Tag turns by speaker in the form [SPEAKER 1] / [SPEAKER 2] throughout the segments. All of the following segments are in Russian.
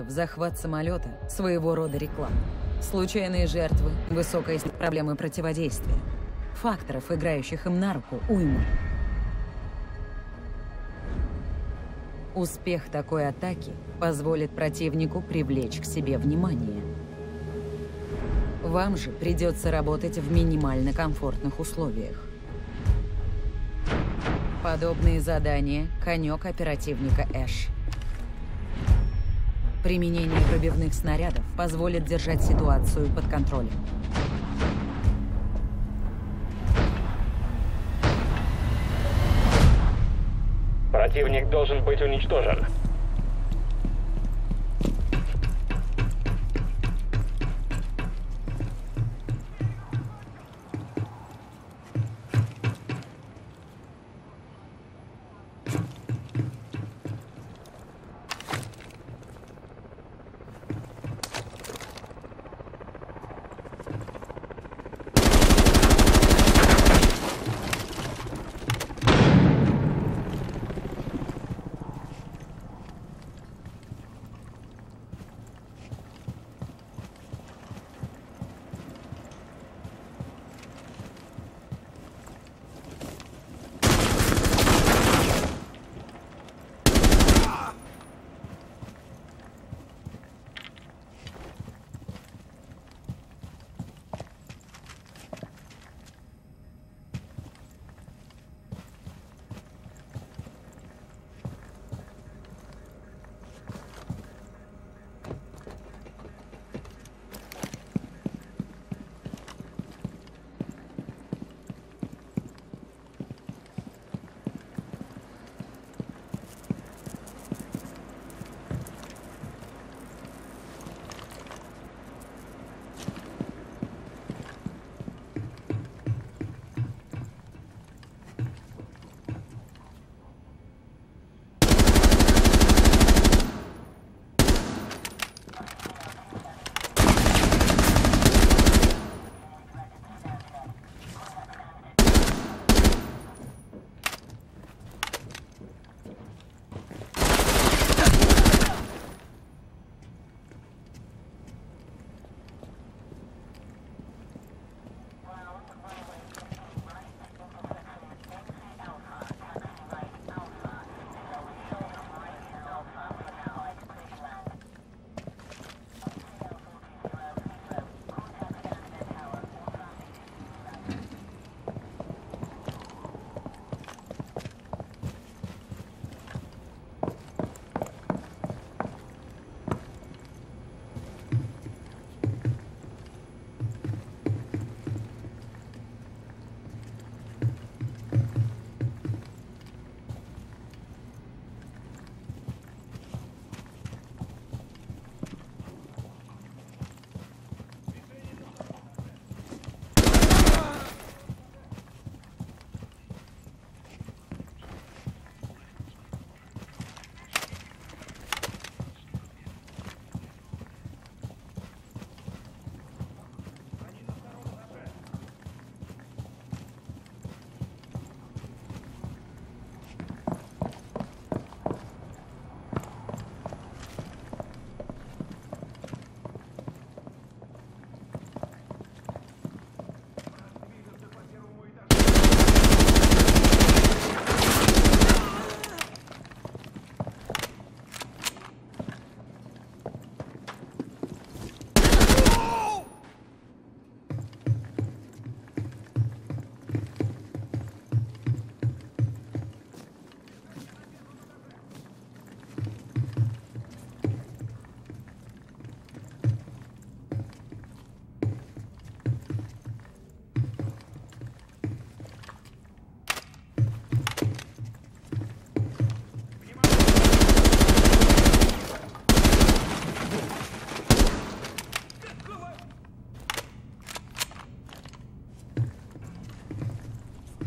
[SPEAKER 1] В захват самолета – своего рода реклама. Случайные жертвы, высокая проблемы противодействия. Факторов, играющих им на руку, уйма. Успех такой атаки позволит противнику привлечь к себе внимание. Вам же придется работать в минимально комфортных условиях. Подобные задания – конек оперативника Эш. Применение пробивных снарядов позволит держать ситуацию под контролем.
[SPEAKER 2] Противник должен быть уничтожен.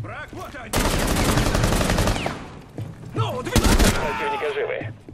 [SPEAKER 3] Враг, вот они! Ну, двенадцать!
[SPEAKER 2] Противника живы.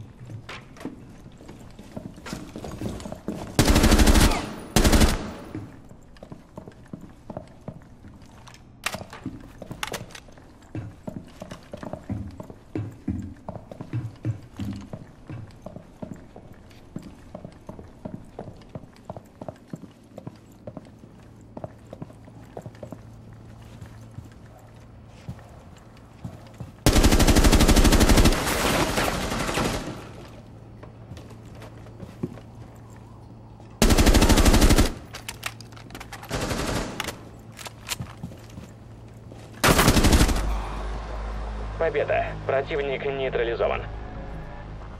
[SPEAKER 2] Победа. Противник нейтрализован.